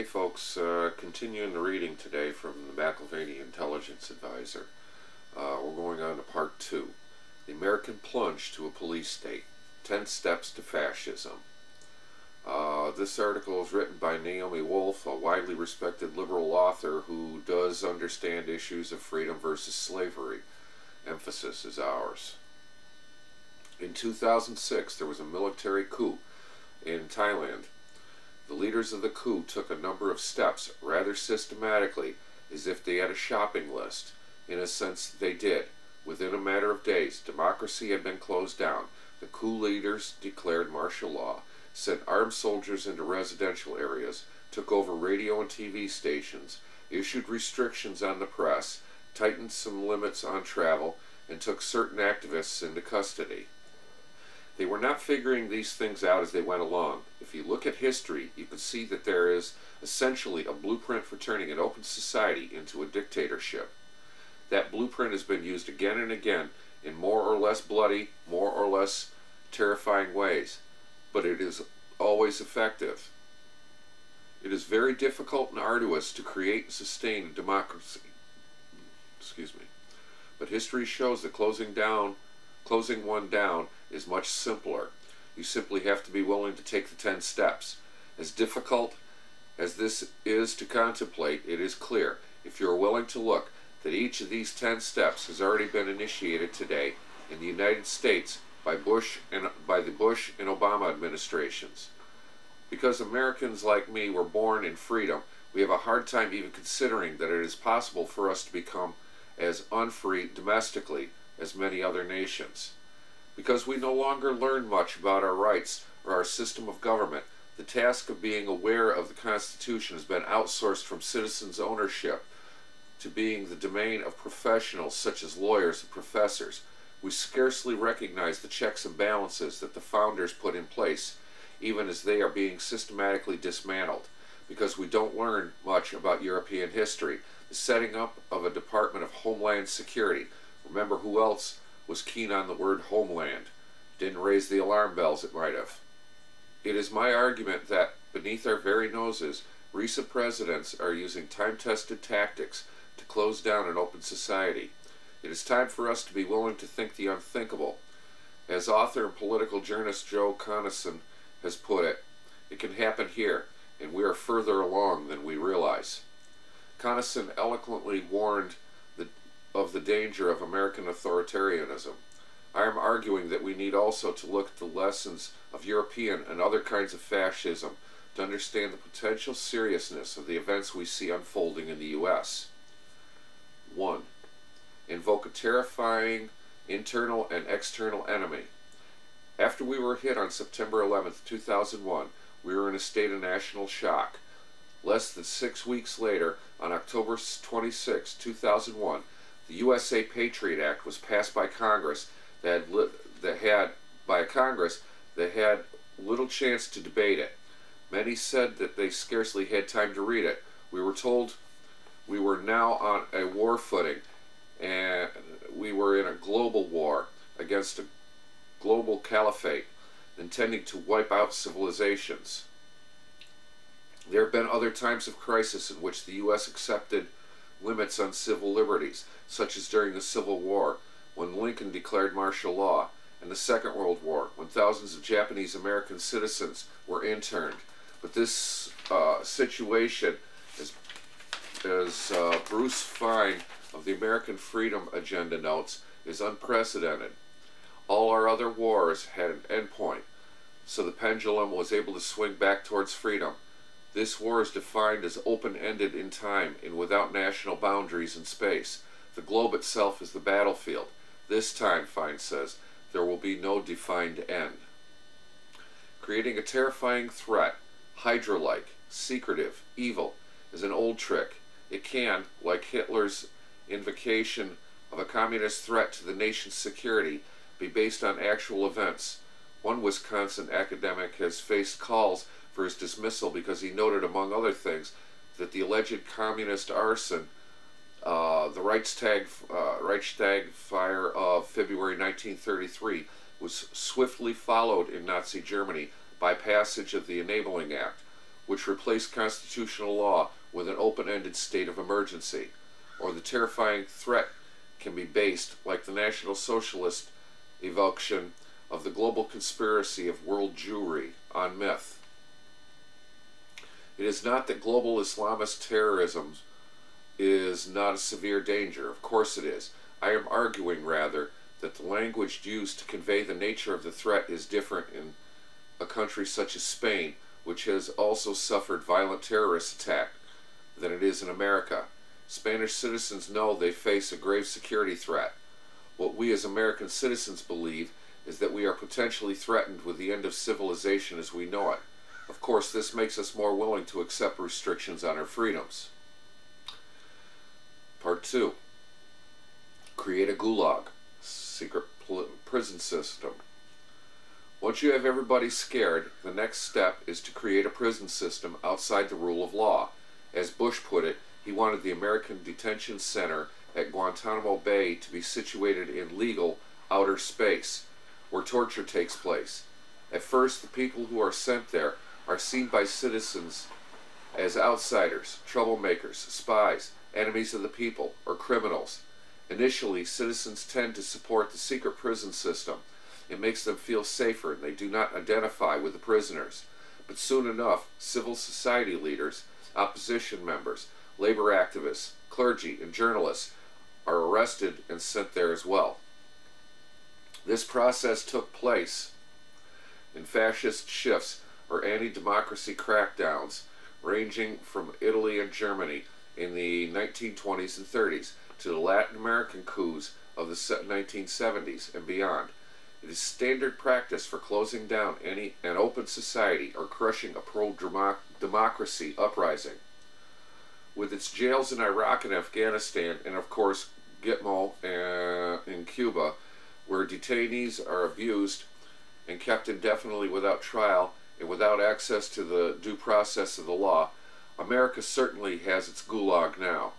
Hey folks, uh, continuing the reading today from the McAlvany Intelligence Advisor. Uh, we're going on to part two. The American Plunge to a Police State 10 Steps to Fascism. Uh, this article is written by Naomi Wolf, a widely respected liberal author who does understand issues of freedom versus slavery. Emphasis is ours. In 2006, there was a military coup in Thailand the leaders of the coup took a number of steps rather systematically, as if they had a shopping list. In a sense, they did. Within a matter of days, democracy had been closed down. The coup leaders declared martial law, sent armed soldiers into residential areas, took over radio and TV stations, issued restrictions on the press, tightened some limits on travel, and took certain activists into custody. They were not figuring these things out as they went along. If you look at history, you can see that there is essentially a blueprint for turning an open society into a dictatorship. That blueprint has been used again and again in more or less bloody, more or less terrifying ways, but it is always effective. It is very difficult and arduous to create and sustain a democracy. Excuse me. But history shows that closing down Closing one down is much simpler. You simply have to be willing to take the 10 steps. As difficult as this is to contemplate, it is clear, if you are willing to look, that each of these 10 steps has already been initiated today in the United States by Bush and by the Bush and Obama administrations. Because Americans like me were born in freedom, we have a hard time even considering that it is possible for us to become as unfree domestically as many other nations. Because we no longer learn much about our rights or our system of government, the task of being aware of the Constitution has been outsourced from citizens' ownership to being the domain of professionals such as lawyers and professors. We scarcely recognize the checks and balances that the founders put in place, even as they are being systematically dismantled, because we don't learn much about European history. The setting up of a Department of Homeland Security, Remember who else was keen on the word homeland? Didn't raise the alarm bells it might have. It is my argument that, beneath our very noses, recent presidents are using time-tested tactics to close down an open society. It is time for us to be willing to think the unthinkable. As author and political journalist Joe Conason has put it, it can happen here, and we are further along than we realize. Conason eloquently warned of the danger of American authoritarianism. I am arguing that we need also to look at the lessons of European and other kinds of fascism to understand the potential seriousness of the events we see unfolding in the U.S. 1. Invoke a terrifying internal and external enemy. After we were hit on September 11, 2001, we were in a state of national shock. Less than six weeks later, on October 26, 2001, the USA Patriot Act was passed by Congress that had, that had by Congress that had little chance to debate it. Many said that they scarcely had time to read it. We were told we were now on a war footing and we were in a global war against a global caliphate intending to wipe out civilizations. There have been other times of crisis in which the U.S. accepted limits on civil liberties, such as during the Civil War, when Lincoln declared martial law, and the Second World War, when thousands of Japanese American citizens were interned. But this uh, situation, as, as uh, Bruce Fein of the American Freedom Agenda notes, is unprecedented. All our other wars had an endpoint, so the pendulum was able to swing back towards freedom. This war is defined as open-ended in time and without national boundaries in space. The globe itself is the battlefield. This time, Fein says, there will be no defined end. Creating a terrifying threat, Hydra-like, secretive, evil, is an old trick. It can, like Hitler's invocation of a communist threat to the nation's security, be based on actual events. One Wisconsin academic has faced calls for his dismissal because he noted, among other things, that the alleged communist arson, uh, the Reichstag, uh, Reichstag fire of February 1933, was swiftly followed in Nazi Germany by passage of the Enabling Act, which replaced constitutional law with an open-ended state of emergency, or the terrifying threat can be based, like the National Socialist evocation of the global conspiracy of world Jewry, on myth. It is not that global Islamist terrorism is not a severe danger. Of course it is. I am arguing, rather, that the language used to convey the nature of the threat is different in a country such as Spain, which has also suffered violent terrorist attack, than it is in America. Spanish citizens know they face a grave security threat. What we as American citizens believe is that we are potentially threatened with the end of civilization as we know it. Of course, this makes us more willing to accept restrictions on our freedoms. Part 2 Create a gulag, secret prison system. Once you have everybody scared, the next step is to create a prison system outside the rule of law. As Bush put it, he wanted the American Detention Center at Guantanamo Bay to be situated in legal outer space, where torture takes place. At first, the people who are sent there are seen by citizens as outsiders, troublemakers, spies, enemies of the people, or criminals. Initially, citizens tend to support the secret prison system. It makes them feel safer and they do not identify with the prisoners. But soon enough, civil society leaders, opposition members, labor activists, clergy, and journalists are arrested and sent there as well. This process took place in fascist shifts or anti-democracy crackdowns ranging from Italy and Germany in the 1920s and 30s to the Latin American coups of the 1970s and beyond. It is standard practice for closing down any an open society or crushing a pro-democracy uprising. With its jails in Iraq and Afghanistan, and of course Gitmo uh, in Cuba, where detainees are abused and kept indefinitely without trial and without access to the due process of the law, America certainly has its gulag now.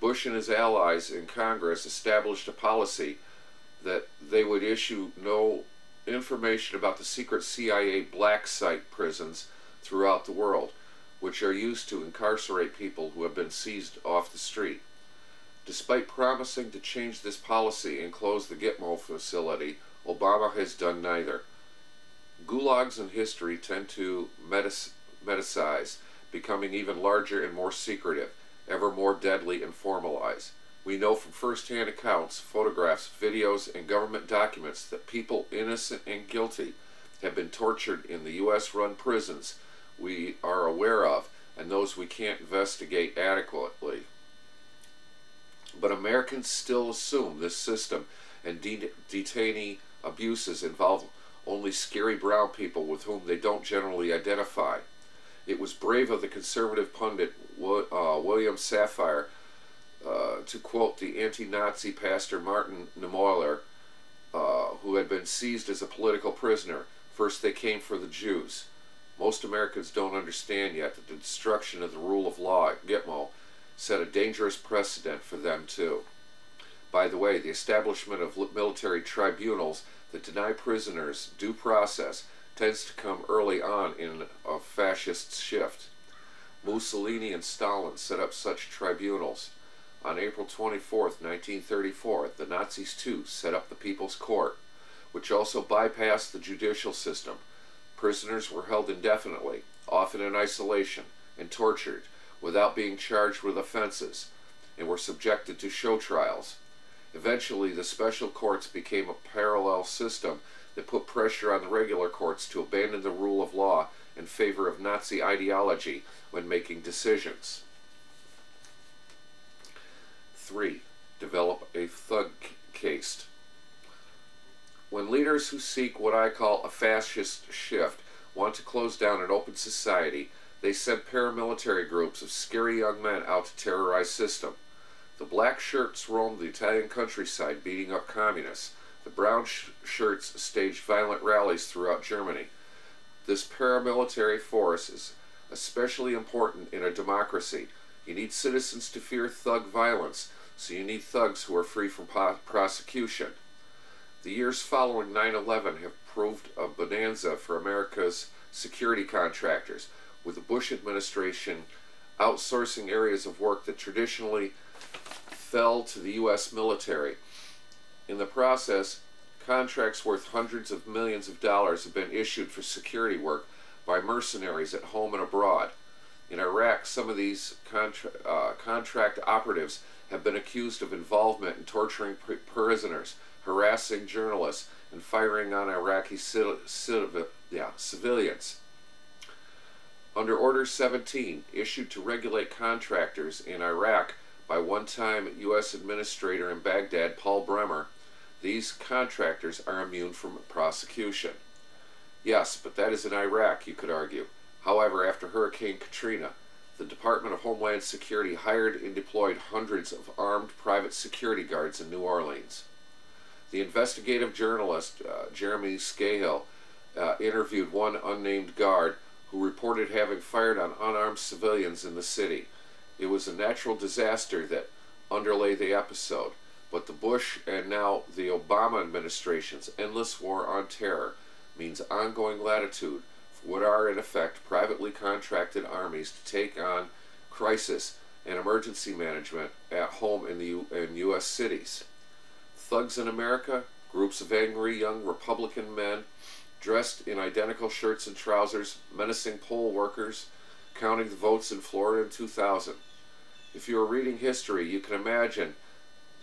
Bush and his allies in Congress established a policy that they would issue no information about the secret CIA black site prisons throughout the world, which are used to incarcerate people who have been seized off the street. Despite promising to change this policy and close the Gitmo facility, Obama has done neither. Gulags in history tend to metastasize, becoming even larger and more secretive, ever more deadly and formalized. We know from first-hand accounts, photographs, videos, and government documents that people innocent and guilty have been tortured in the U.S.-run prisons we are aware of and those we can't investigate adequately. But Americans still assume this system and de detainee abuses involve only scary brown people with whom they don't generally identify. It was brave of the conservative pundit uh, William Safire uh, to quote the anti-Nazi pastor Martin Niemöller, uh, who had been seized as a political prisoner. First they came for the Jews. Most Americans don't understand yet that the destruction of the rule of law at Gitmo set a dangerous precedent for them too. By the way, the establishment of military tribunals that deny prisoners due process tends to come early on in a fascist shift. Mussolini and Stalin set up such tribunals. On April 24, 1934, the Nazis too set up the People's Court, which also bypassed the judicial system. Prisoners were held indefinitely, often in isolation, and tortured without being charged with offenses, and were subjected to show trials. Eventually, the special courts became a parallel system that put pressure on the regular courts to abandon the rule of law in favor of Nazi ideology when making decisions. 3. Develop a thug caste. When leaders who seek what I call a fascist shift want to close down an open society, they send paramilitary groups of scary young men out to terrorize system. The black shirts roamed the Italian countryside beating up communists. The brown sh shirts staged violent rallies throughout Germany. This paramilitary force is especially important in a democracy. You need citizens to fear thug violence, so you need thugs who are free from prosecution. The years following 9-11 have proved a bonanza for America's security contractors, with the Bush administration outsourcing areas of work that traditionally fell to the U.S. military. In the process, contracts worth hundreds of millions of dollars have been issued for security work by mercenaries at home and abroad. In Iraq, some of these contra uh, contract operatives have been accused of involvement in torturing prisoners, harassing journalists, and firing on Iraqi yeah, civilians. Under Order 17, issued to regulate contractors in Iraq by one-time U.S. Administrator in Baghdad, Paul Bremer, these contractors are immune from prosecution. Yes, but that is in Iraq, you could argue. However, after Hurricane Katrina, the Department of Homeland Security hired and deployed hundreds of armed private security guards in New Orleans. The investigative journalist, uh, Jeremy Scahill, uh, interviewed one unnamed guard who reported having fired on unarmed civilians in the city. It was a natural disaster that underlay the episode, but the Bush and now the Obama administration's endless war on terror means ongoing latitude for what are in effect privately contracted armies to take on crisis and emergency management at home in the U in U.S. cities. Thugs in America, groups of angry young Republican men dressed in identical shirts and trousers, menacing poll workers, counting the votes in Florida in 2000. If you are reading history, you can imagine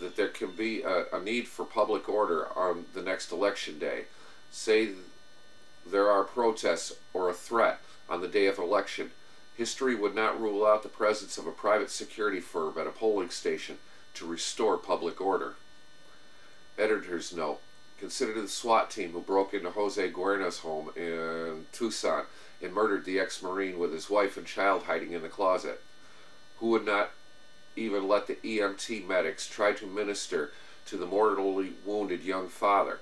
that there can be a, a, need for public order on the next election day. Say there are protests or a threat on the day of election. History would not rule out the presence of a private security firm at a polling station to restore public order. Editor's note. Consider the SWAT team who broke into Jose Guerena's home in Tucson and murdered the ex-Marine with his wife and child hiding in the closet. Who would not even let the EMT medics try to minister to the mortally wounded young father?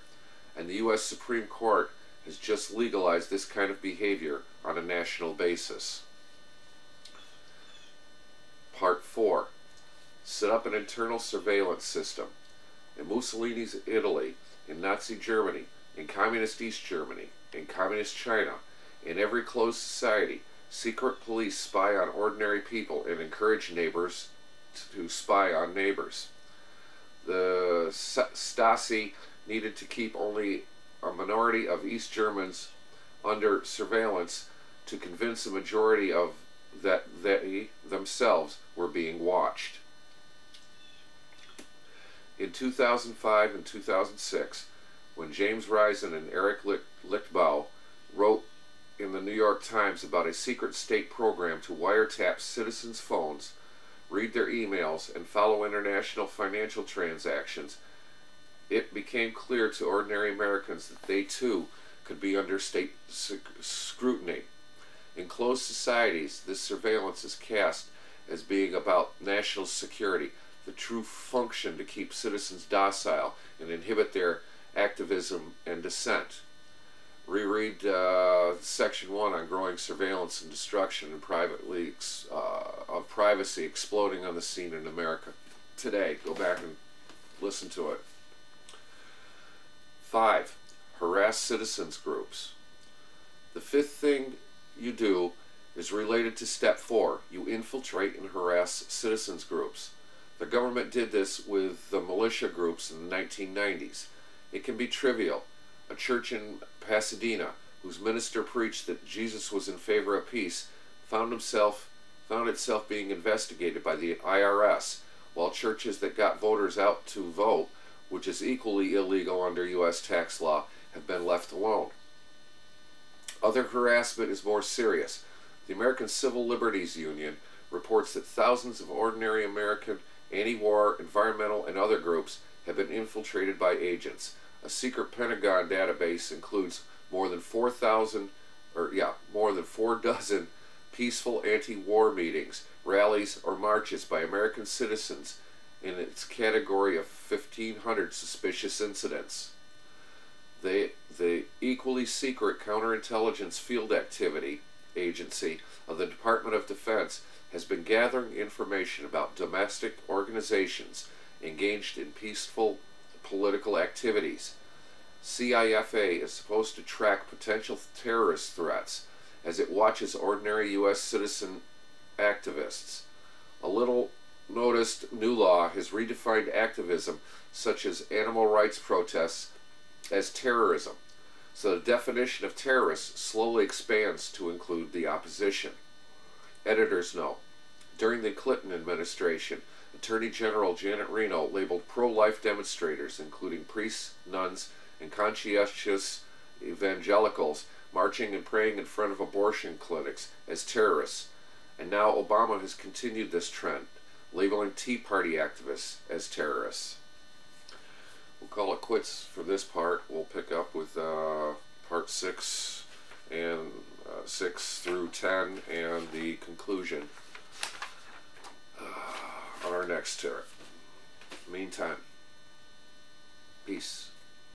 And the U.S. Supreme Court has just legalized this kind of behavior on a national basis. Part 4. Set up an internal surveillance system. In Mussolini's Italy, in Nazi Germany, in Communist East Germany, in Communist China, in every closed society, secret police spy on ordinary people and encourage neighbors to spy on neighbors. The Stasi needed to keep only a minority of East Germans under surveillance to convince a majority of that they themselves were being watched. In 2005 and 2006, when James Risen and Eric Lichtblau wrote in the New York Times about a secret state program to wiretap citizens' phones, read their emails, and follow international financial transactions, it became clear to ordinary Americans that they too could be under state scrutiny. In closed societies, this surveillance is cast as being about national security, the true function to keep citizens docile and inhibit their activism and dissent. Reread uh, Section 1 on growing surveillance and destruction and private leaks uh, of privacy exploding on the scene in America today. Go back and listen to it. 5. Harass citizens groups. The fifth thing you do is related to step 4. You infiltrate and harass citizens groups. The government did this with the militia groups in the 1990s. It can be trivial. A church in Pasadena, whose minister preached that Jesus was in favor of peace, found himself found itself being investigated by the IRS, while churches that got voters out to vote which is equally illegal under U.S. tax law, have been left alone. Other harassment is more serious. The American Civil Liberties Union reports that thousands of ordinary American anti-war, environmental, and other groups have been infiltrated by agents. A secret Pentagon database includes more than 4,000, or yeah, more than four dozen peaceful anti-war meetings, rallies, or marches by American citizens in its category of 1,500 suspicious incidents. They, the equally secret counterintelligence field activity agency of the Department of Defense has been gathering information about domestic organizations engaged in peaceful political activities. CIFA is supposed to track potential terrorist threats as it watches ordinary U.S. citizen activists. A little noticed new law has redefined activism, such as animal rights protests, as terrorism. So the definition of terrorists slowly expands to include the opposition. Editors note during the Clinton administration, Attorney General Janet Reno labeled pro life demonstrators, including priests, nuns, and conscientious evangelicals, marching and praying in front of abortion clinics as terrorists. And now Obama has continued this trend, labeling Tea Party activists as terrorists. We'll call it quits for this part. We'll pick up with uh, part 6 and uh, 6 through 10 and the conclusion uh, on our next terror. Meantime, peace.